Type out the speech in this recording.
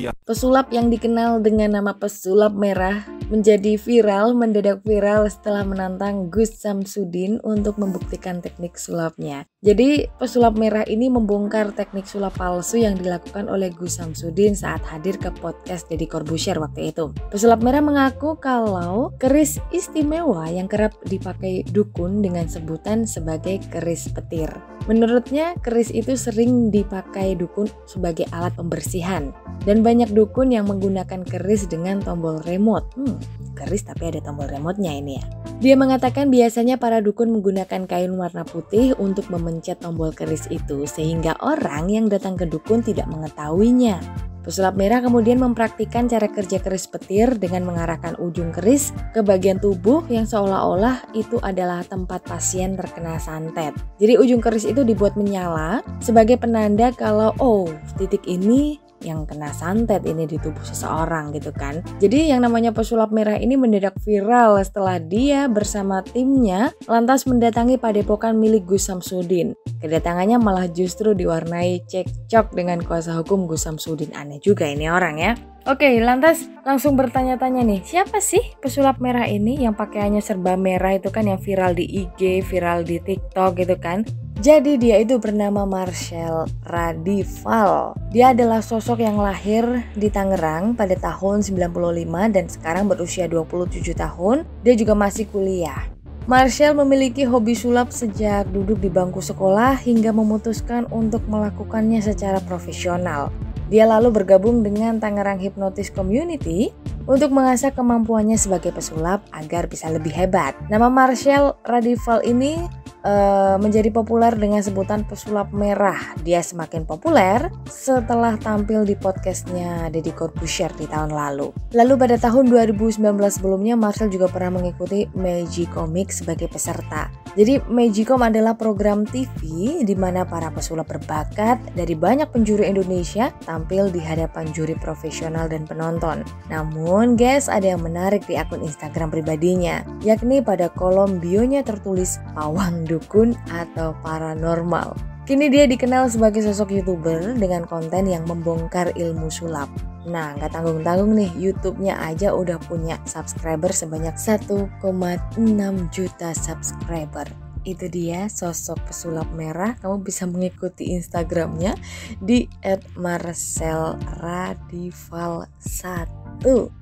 Setia. Pesulap yang dikenal dengan nama pesulap merah menjadi viral, mendadak viral setelah menantang Gus Samsudin untuk membuktikan teknik sulapnya. Jadi pesulap merah ini membongkar teknik sulap palsu yang dilakukan oleh Gus Samsudin saat hadir ke podcast Deddy Corbuzier waktu itu. Pesulap merah mengaku kalau keris istimewa yang kerap dipakai dukun dengan sebutan sebagai keris petir. Menurutnya keris itu sering dipakai dukun sebagai alat pembersihan dan banyak dukun yang menggunakan keris dengan tombol remote. Hmm, keris tapi ada tombol remote-nya ini ya. Dia mengatakan biasanya para dukun menggunakan kain warna putih untuk memencet tombol keris itu sehingga orang yang datang ke dukun tidak mengetahuinya. Pesulap merah kemudian mempraktikkan cara kerja keris petir dengan mengarahkan ujung keris ke bagian tubuh yang seolah-olah itu adalah tempat pasien terkena santet. Jadi ujung keris itu dibuat menyala sebagai penanda kalau oh titik ini yang kena santet ini di tubuh seseorang gitu kan. Jadi yang namanya pesulap merah ini mendadak viral setelah dia bersama timnya lantas mendatangi padepokan milik Gus Samsudin. Kedatangannya malah justru diwarnai cekcok dengan kuasa hukum Gus Samsudin. Aneh juga ini orang ya. Oke, lantas langsung bertanya-tanya nih, siapa sih pesulap merah ini yang pakaiannya serba merah itu kan yang viral di IG, viral di TikTok gitu kan? Jadi dia itu bernama Marcel Radival. Dia adalah sosok yang lahir di Tangerang pada tahun 95 dan sekarang berusia 27 tahun. Dia juga masih kuliah. Marshall memiliki hobi sulap sejak duduk di bangku sekolah hingga memutuskan untuk melakukannya secara profesional. Dia lalu bergabung dengan Tangerang Hypnotis Community untuk mengasah kemampuannya sebagai pesulap agar bisa lebih hebat. Nama Marshall Radival ini uh, menjadi populer dengan sebutan pesulap merah. Dia semakin populer setelah tampil di podcastnya Deddy Corbuzier di tahun lalu. Lalu pada tahun 2019 sebelumnya Marcel juga pernah mengikuti Magicom sebagai peserta. Jadi Magicom adalah program TV di mana para pesulap berbakat dari banyak penjuru Indonesia tampil di hadapan juri profesional dan penonton. Namun guys ada yang menarik di akun Instagram pribadinya, yakni pada kolom bionya tertulis pawang dukun atau paranormal. Kini dia dikenal sebagai sosok youtuber dengan konten yang membongkar ilmu sulap. Nah, nggak tanggung-tanggung nih, YouTube-nya aja udah punya subscriber sebanyak 1,6 juta subscriber. Itu dia sosok pesulap merah. Kamu bisa mengikuti Instagramnya di @marcelradival1.